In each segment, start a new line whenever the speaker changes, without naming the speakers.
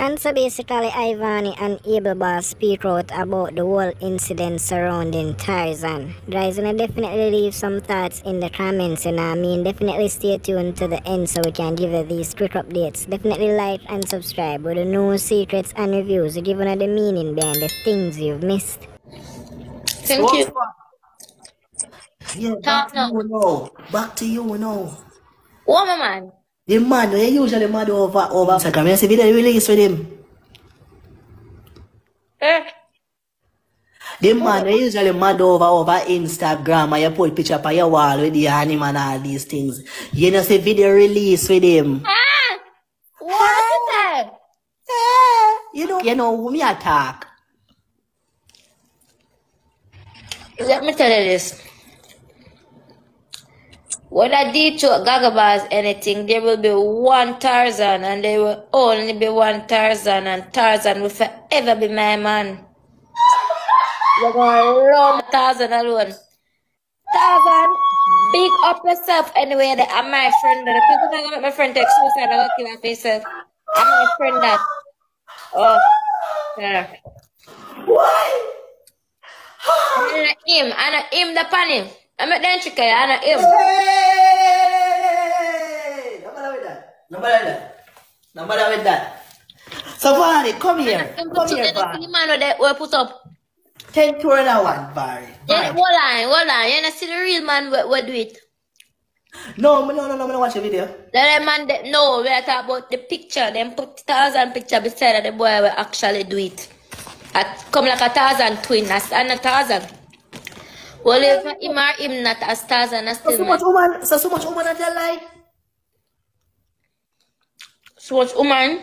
And so basically, Ivany and Ableboss speak out about the whole incident surrounding Tarzan. Guys, gonna definitely leave some thoughts in the comments, you know I mean? Definitely stay tuned to the end so we can give you these quick updates. Definitely like and subscribe with the new secrets and reviews to give you the meaning behind the things you've missed.
Thank you.
Yeah, back to you now. Back to you now.
What, man?
The man, we usually mad over over Instagram. You see video release with him.
Eh?
The man we usually mad over over Instagram and you put picture up on your wall with the animal and all these things. You know see video release with him.
Ah! What is that?
You know, you know who me attack.
Let me tell you this. When I did to Gagabas anything, there will be one Tarzan and there will only be one Tarzan and Tarzan will forever be my man. You're gonna love Tarzan alone. Tarzan, big up yourself anyway that I'm my friend. The people that make my friend take suicide, I'm gonna kill yourself. I'm my friend that. Oh, yeah.
Why?
Him, and him the pan him. I'm the him.
Matter with that. No matter with that. No matter with that. So Barry, come here. Come here, Barry.
The man that we put up.
Ten two and a one, Barry.
Yeah, hold on, hold on. You know, see the real man we, we do it.
No, no, no, no, no, watch the video.
The man that no, we are talking about the picture. Them put thousand picture beside the boy we actually do it. At come like a thousand twin, and a thousand. Well, if him or him not as thousand, as
So,
still
so
man.
much woman, so, so much woman at your life.
So what's woman?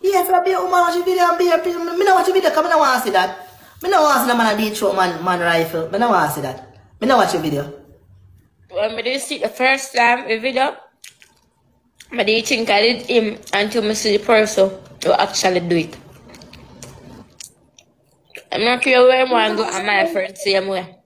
Yeah, if I be a woman watch the video and be a me, me not watch the video because me not want to see that. Me not want to see the man a beat show man, man rifle. Me not want to see that. Me not watch the video.
When we did see the first time the video, I did think I did him until I see the person who actually do it. I'm not sure where I want to go and my friend same way.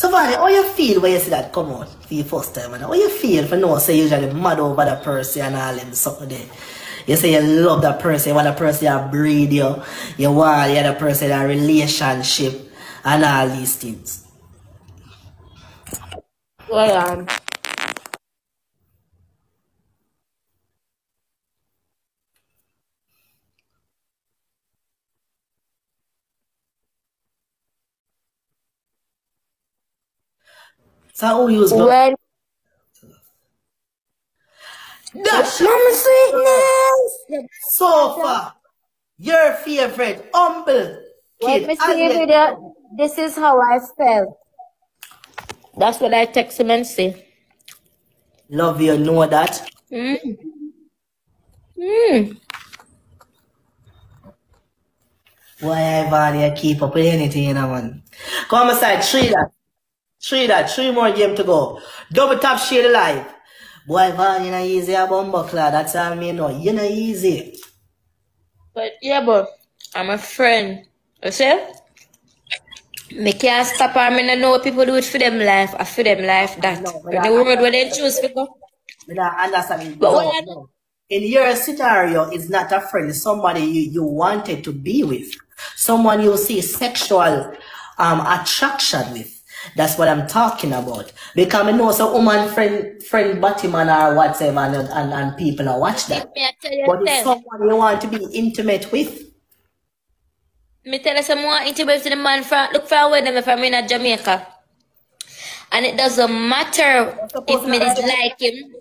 So Vani, how you feel when you see that come out for the first time? And how you feel for no say usually mad over that person and all them something there? You say you love that person, you want that person to breed you, you want the person a relationship and all these things.
Well, um,
So how you use
well,
Dash
Mama sweetness.
so far your favorite humble
Let
kid.
me see
Agnes.
the video. This is how I felt. That's what I text him and say.
Love you, know that.
Mm. Mm.
Why everybody keep up with anything, you know, man. Come aside, three that. Three that. Three more game to go. Double tap shade alive. Boy, Van, you know easy a bumbuckler. That's all me know. You know easy.
But yeah, but I'm a friend. You see? Me can't stop her. Me no know what people do it for them life. I for them life that.
No, but
the
I-
word where they choose go.
Me not understand.
But
No,
what I-
no. In your scenario, it's not a friend. It's somebody you, you wanted to be with. Someone you see sexual um, attraction with. That's what I'm talking about. Because I know some woman friend, friend Batman or whatever and, and, and people are watch that.
Me tell you
But it's someone you want to be intimate with.
Me tell you some more intimate to the man from look for a wedding if I'm in Jamaica. And it doesn't matter if me did like him.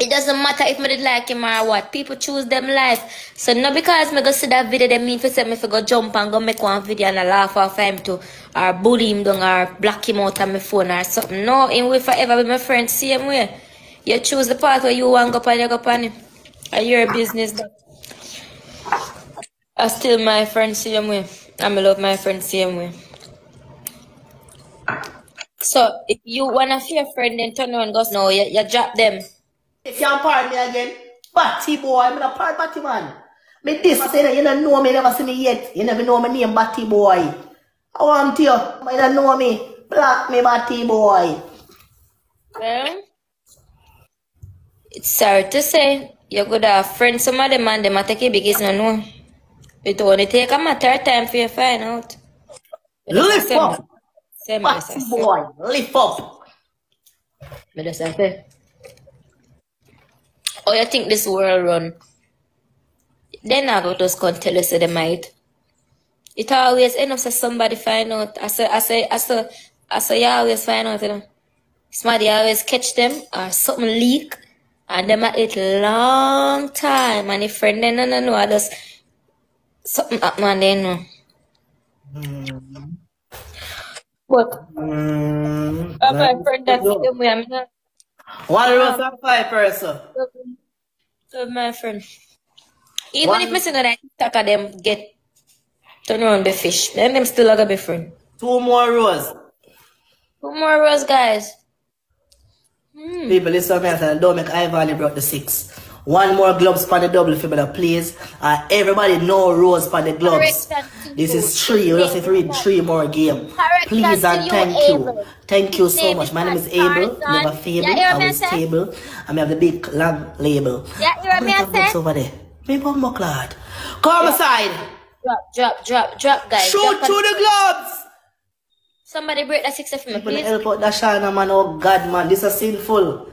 It doesn't matter if me did like him or what. People choose them life. So not because me go see that video, they mean for say me for go jump and go make one video and I laugh off him to or bully him down or block him out on my phone or something. No, him will forever be my friend same way. You choose the path where you want go pan, you go pan him. And your business. I still my friend same way. I me love my friend same way. So if you of your friend then turn around and goes, no, you, you drop them.
If you can't pardon me again, Batty boy, I'm not part Batty man. Me this say you don't know me, never see me yet. You never know my name, Batty boy. I want you, but you don't know me. Block me, Batty boy.
Well, It's sorry to say, you could have uh, friends, some of them and them I take it because no know. It only take a matter of time for you to find out.
Lift up.
Same
Fat
as I say.
boy. Lift up.
Me just say. Oh, you think this world run? Then I go just come tell you say they might. It always end up say somebody find out. I say, I say, I say, I say, you always find out, you know. Somebody always catch them or something leak and them at it long time and if friend then no no no I just something happen and they know. But
Mm,
my friend that's
no.
the way I'm not
One rose and five person.
So my friend. Even
One-
if me say that TikTok of them get turn around be fish, then them still gonna be friend.
Two more rows.
Two more rows, guys. Hmm.
People, listen to me. I said, don't make Ivan broke the six. One more gloves for the double for me, please. Uh, everybody know rose for the gloves. This is three. We just have to read three more game. Please and thank you. Thank you so much. My name is Abel. Never fable.
Yeah, you hear
I was stable. And I have the big long label.
Yeah, you hear me
Look at
say?
gloves over there. People mucklad. Come aside.
Drop, drop, drop, drop guys.
Shoot
Drop
through the gloves.
Somebody break that six for me, please.
help out that Shana man, oh God man, this is sinful.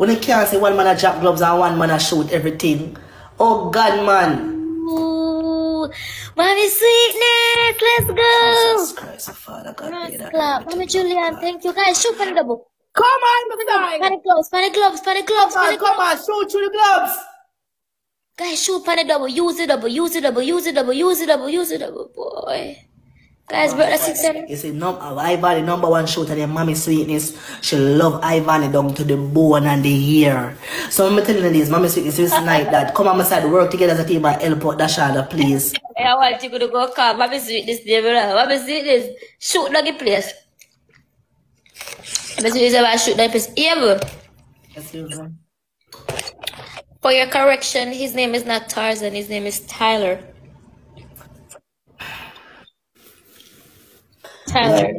When you can't say one man a drop gloves and one man a shoot everything. Oh God man.
Ooh, mommy sweetness, let's go.
Jesus Christ, Father God.
Nice
that
clap. Mommy Julian, thank you guys. Shoot for the double.
Come on, my
For
son.
the gloves, the gloves, the gloves,
Come on,
the
come
gloves.
on, shoot through the gloves.
Guys, shoot for the double. Use the double, use the double, use the double, use the double, use the double, boy. Guys, bro, that's seven.
You see, num- uh, Ivan, the number one shooter, the mommy sweetness, she love Ivan down to the bone and the hair. So I'm telling you this, mommy sweetness is night that come on my side, work together as a team and help out that Shada, please.
I want you to go call Mommy Sweetness, David. Mommy Sweetness, shoot down the place. Mommy Sweetness, I shoot down the place. Yeah, bro.
Excuse me.
For your correction, his name is not Tarzan, his name is Tyler. Tyler,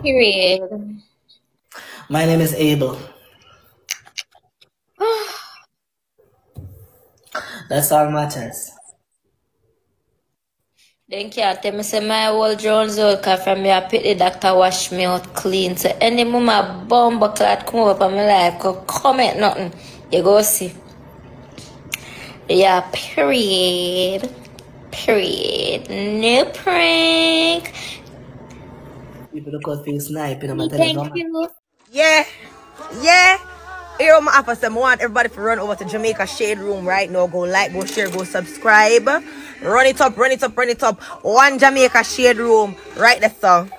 period.
My name is Abel. That's all matters.
Then can't tell me say my whole Jones old cause from me I pick the doctor wash me out clean. So any mama bomb clot come over on my life, go comment nothing. You go see. Yeah, period. Period. No prank.
People look out for you sniping. I'm telling
Thank you.
Yeah, yeah. Here on oh, my officer, I want everybody to run over to Jamaica Shade Room right now. Go like, go share, go subscribe. Run it up, run it up, run it up. One Jamaica Shade Room right there, song.